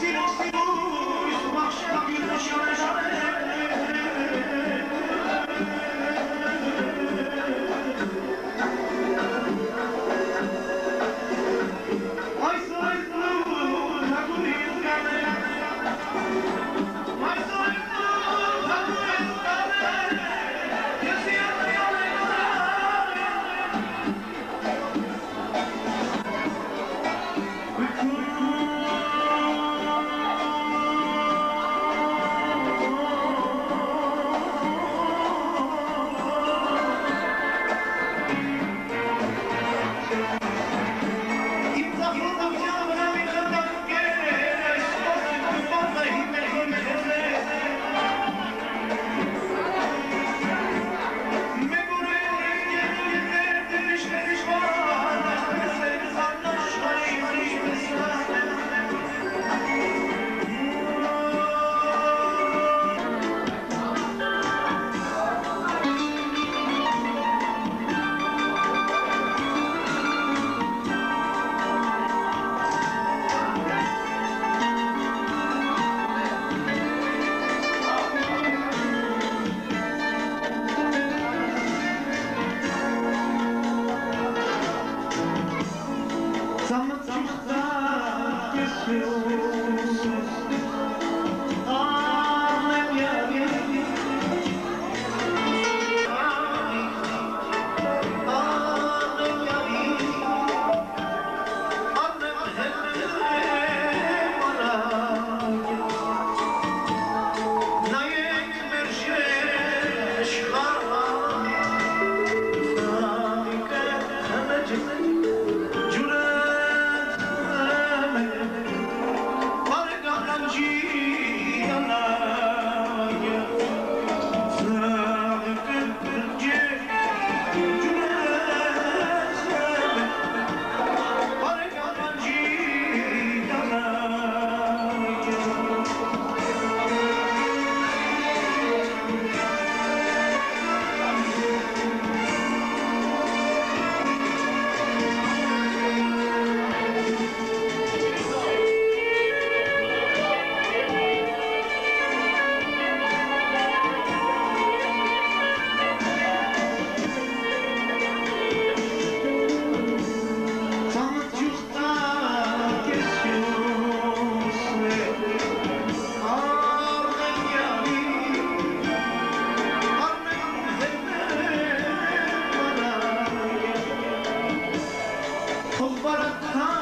City. Thank you.